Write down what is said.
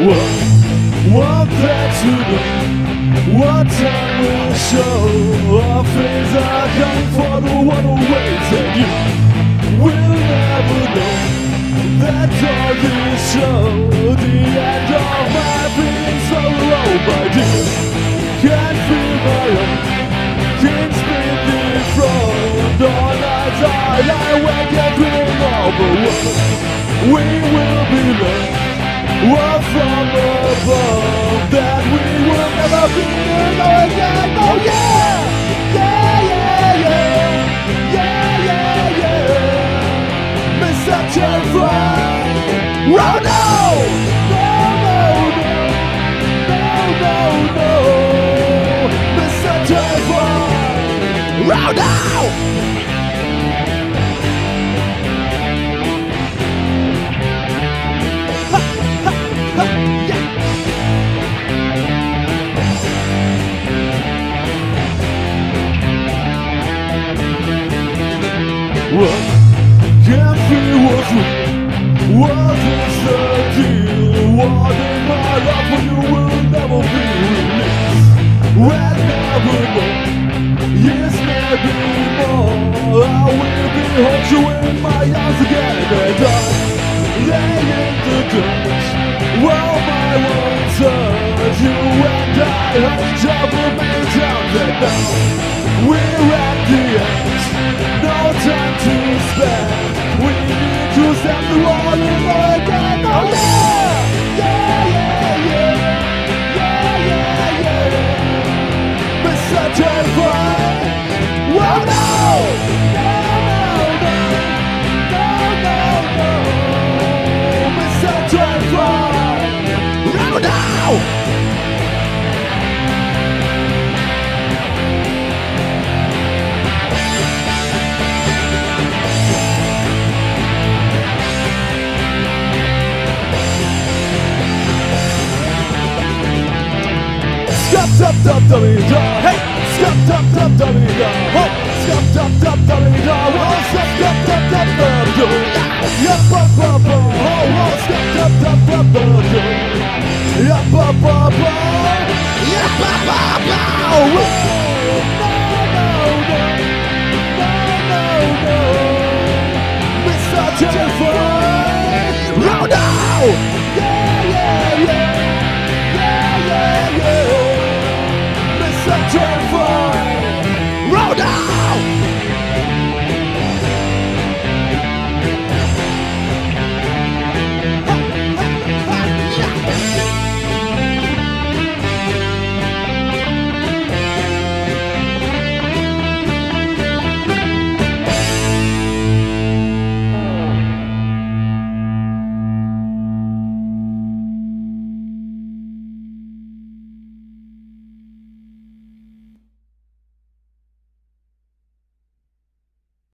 What, what that to know? What time will show? Our things are coming for the one who and you will never know. That's all this show. The end of my being so low, my dear. Can't feel my own. Can't spin the front. All nights I lie awake and dream of a world. We will be Oh. What can't what's? What is the deal? What in my life you you in my arms again and I lay in the dirt. While my words hurt you and I you for many times and now we're at the end. No time to spend. Scum dum dum dummy da hey Scum dum dum dummy da ho Scum dum dum dummy da ho Scum dum dum dum dum dum Ya ba ba oh